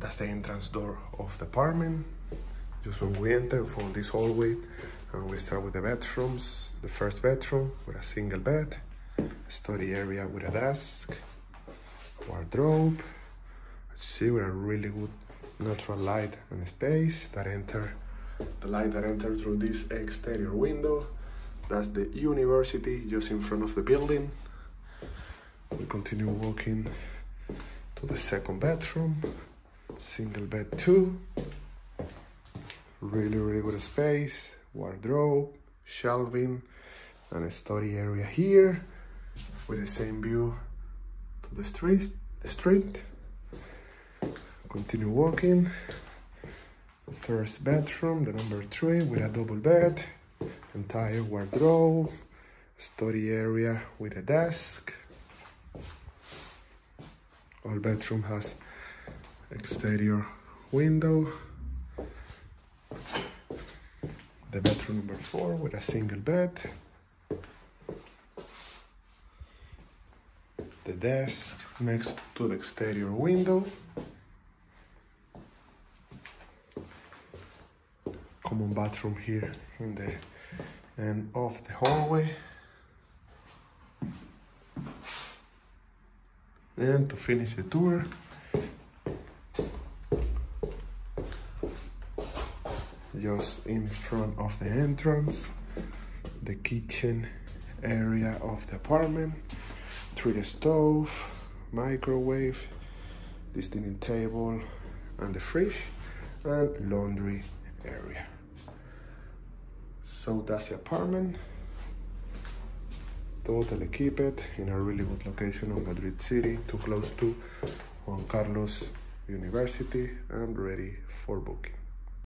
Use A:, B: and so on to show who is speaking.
A: that's the entrance door of the apartment. Just when we enter, from this hallway, and we start with the bedrooms. The first bedroom with a single bed, study area with a desk, wardrobe. As you see, with a really good natural light and space that enter the light that enter through this exterior window. That's the university just in front of the building. We continue walking to the second bedroom, single bed two. Really, really good space, wardrobe, shelving, and a study area here with the same view to the street. The street. Continue walking. First bedroom, the number three, with a double bed, entire wardrobe, study area with a desk. All bedroom has exterior window. The bedroom number four with a single bed. The desk next to the exterior window. Common bathroom here in the end of the hallway. And to finish the tour, just in front of the entrance, the kitchen area of the apartment, through the stove, microwave, this dining table, and the fridge, and laundry area. So that's the apartment. Totally keep it in a really good location of Madrid City, too close to Juan Carlos University, and ready for booking.